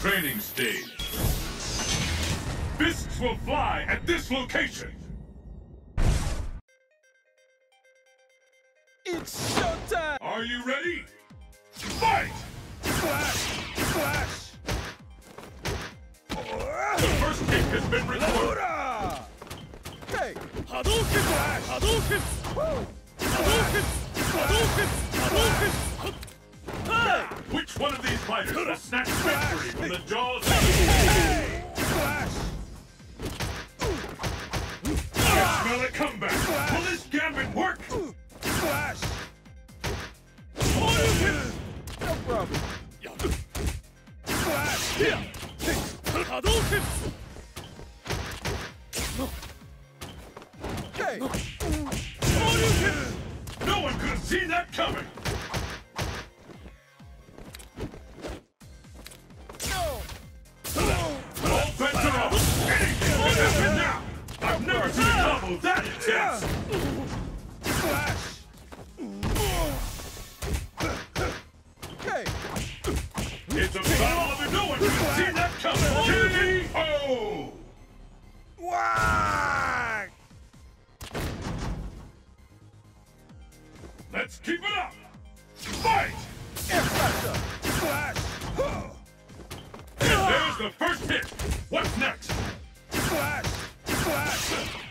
training stage. Fists will fly at this location. It's showtime! Are you ready? Fight! Flash! Flash! The first kick has been recorded. Hoorah! Hey! Hadouken! Flash! Hadouken! Woo! Hadouken! Hadouken! Hadouken! One of these fighters will snatch victory from the jaws of Hey! Flash! I smell a comeback. Will this gambit work? Flash! No problem. Flash! Hey! Hadouken! No one could have seen that coming. Seen a combo that intense. Flash! Hey! It's a battle of the no one could have seen that coming. K.O. Whack! Let's keep it up. Fight! Flash! And there's the first hit. What's next? Flash! Flash!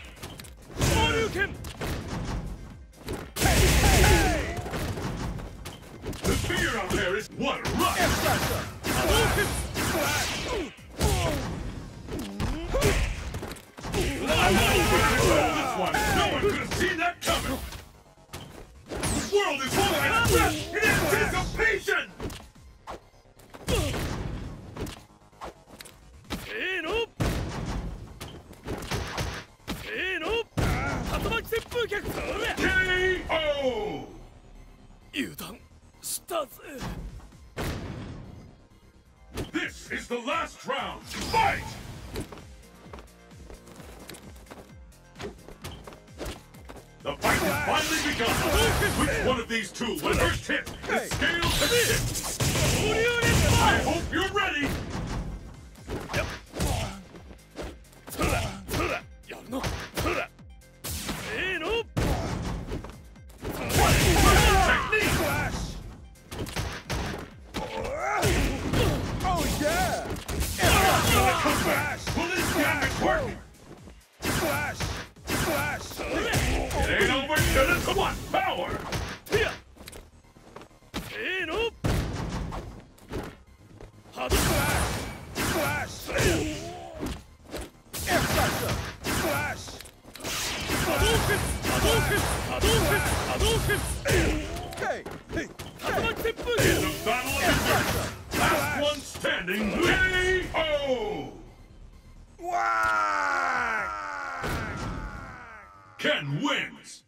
There is one! No one could have seen that coming! The world is in anticipation! K.O. 油断 this is the last round! Fight! The fight has finally begun! Which one of these two will first hit? The scales have shifted! I hope you're Last one standing wins! Ken wins.